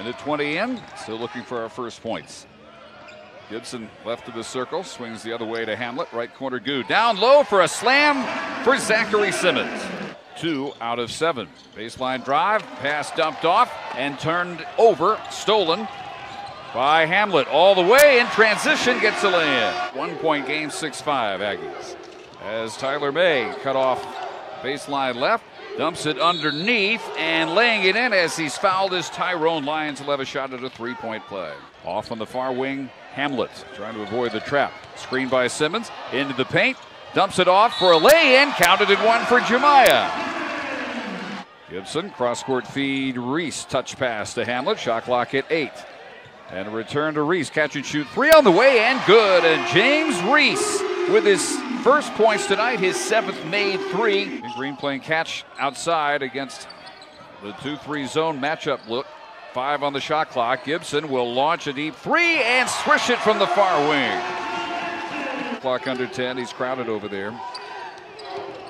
Minute 20 in, still looking for our first points. Gibson left of the circle, swings the other way to Hamlet, right corner Geu. Down low for a slam for Zachary Simmons. Two out of seven. Baseline drive, pass dumped off and turned over, stolen by Hamlet all the way in transition, gets a lay-in. One point game, 6-5 Aggies. As Tyler Maye cut off baseline left, dumps it underneath and laying it in as he's fouled is Tyrone Lyons will have a shot at a three-point play. Off on the far wing, Hamlet trying to avoid the trap. Screen by Simmons into the paint, dumps it off for a lay-in, counted at one for Jahmiah. Gibson cross court feed Reese touch pass to Hamlet shot clock at eight. And a return to Reese. Catch and shoot three on the way and good. And James Reese with his first points tonight, his seventh made three. Green playing catch outside against the 2 3 zone matchup look. Five on the shot clock. Gibson will launch a deep three and swish it from the far wing. Clock under 10. He's crowded over there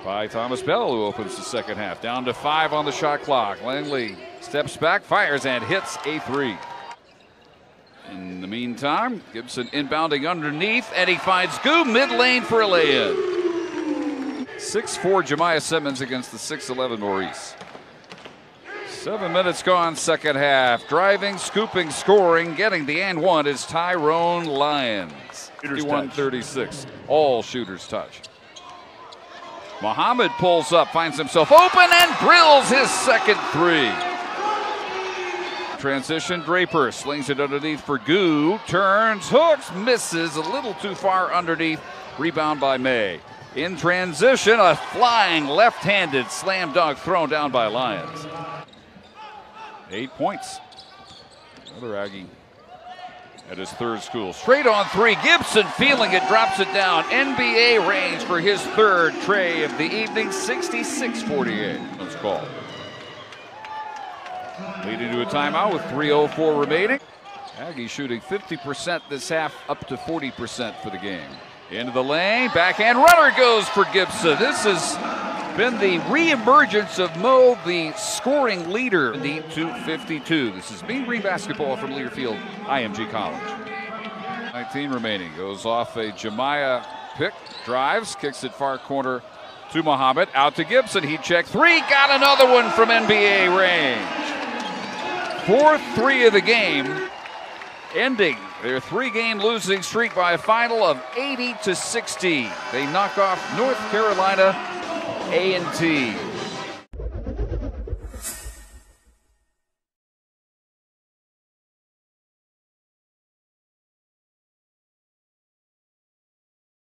by Thomas Bell, who opens the second half. Down to five on the shot clock. Langley steps back, fires, and hits a three. In the meantime, Gibson inbounding underneath, and he finds Geu mid lane for a lay-in. 6-4 Jahmiah Simmons against the 6'11 Maurice. Seven minutes gone, second half. Driving, scooping, scoring, getting the and one is Tyrone Lyons. 51-36. All shooters touch. Muhammad pulls up, finds himself open, and drills his second three. Transition, Draper slings it underneath for Geu, turns, hooks, misses a little too far underneath. Rebound by Maye. In transition, a flying left handed slam dunk thrown down by Lyons. Eight points. Another Aggie at his third school. Straight on three. Gibson feeling it, drops it down. NBA range for his third tray of the evening, 66 48. Let's call. Leading to a timeout with 3.04 remaining. Aggie shooting 50% this half, up to 40% for the game. Into the lane, backhand runner goes for Gibson. This has been the reemergence of Mo, the scoring leader, the 252. This is Mean Green basketball from Learfield, IMG College. 19 remaining. Goes off a Jahmiah pick, drives, kicks it far corner to Muhammad. Out to Gibson. He checked three, got another one from NBA range. Fourth three of the game, ending their three-game losing streak by a final of 80 to 60. They knock off North Carolina A&T.